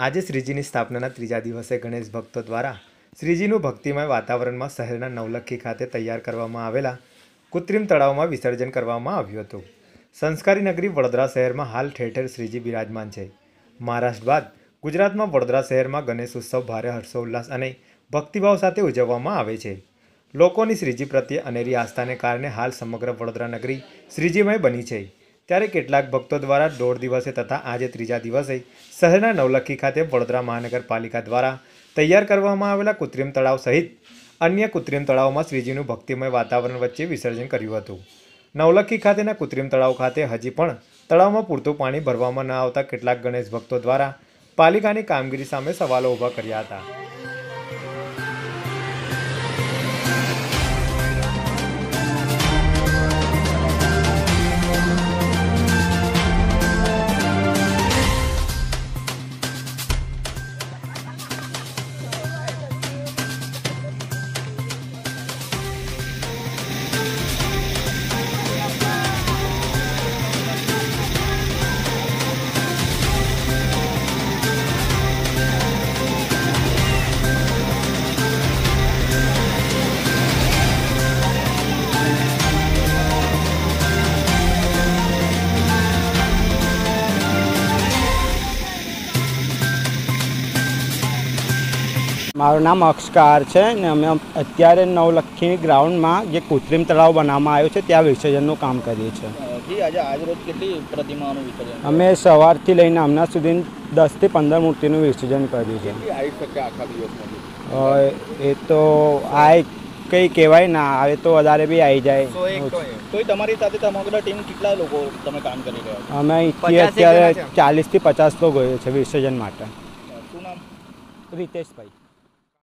આજે શ્રીજીની સ્થાપનાના ત્રીજા દિવસે ગણેશ ભક્તો દ્વારા શ્રીજીનું ભક્તિમય વાતાવરણમાં શહેરના નવલખી ખાતે તૈયાર કરવામાં આવેલા કૃત્રિમ તળાવમાં વિસર્જન કરવામાં આવ્યું હતું. સંસ્કારી નગરી વડોદરા શહેરમાં હાલ ઠેર ઠેર શ્રીજી બિરાજમાન છે. મહારાષ્ટ્ર બાદ ગુજરાતમાં વડોદરા શહેરમાં ગણેશ ઉત્સવ ભારે હર્ષોલ્લાસ અને ભક્તિભાવ સાથે ઉજવવામાં આવે છે. લોકોની શ્રીજી પ્રત્યે અનેરી આસ્થાને કારણે હાલ સમગ્ર વડોદરા નગરી શ્રીજીમય બની છે. ત્યારે કેટલાક ભક્તો દ્વારા દોઢ દિવસે તથા આજે ત્રીજા દિવસે શહેરના નવલખી ખાતે વડોદરા મહાનગરપાલિકા દ્વારા તૈયાર કરવામાં આવેલા કૃત્રિમ તળાવ સહિત અન્ય કૃત્રિમ તળાવમાં શ્રીજીનું ભક્તિમય વાતાવરણ વચ્ચે વિસર્જન કર્યું હતું. નવલખી ખાતેના કૃત્રિમ તળાવ ખાતે હજી પણ તળાવમાં પૂરતું પાણી ભરવામાં ન આવતા કેટલાક ગણેશ ભક્તો દ્વારા પાલિકાની કામગીરી સામે સવાલો ઊભા કર્યા હતા. મારું નામ અક્ષકાર છે ને અમે અત્યારે નવલખી ગ્રાઉન્ડમાં જે કૃત્રિમ તળાવ બનાવવામાં આવ્યો છે ત્યાં વિસર્જનનું કામ કરીએ છીએ. જી આજે આજ રોજ કેટલી પ્રતિમાનું વિસર્જન અમે સવારથી લઈને હમણાં સુધી દસથી પંદર મૂર્તિનું વિસર્જન કર્યું છે. એ તો આ કંઈ કહેવાય ના આવે તો વધારે બી આવી જાય. તમારી સાથે સમગ્ર ટીમ કેટલા લોકો તમે કામ કરી રહ્યા અમે અહીંથી અત્યારે ચાલીસથી પચાસ લોકો ગયો છે વિસર્જન માટે. શું નામ? રીતેશભાઈ.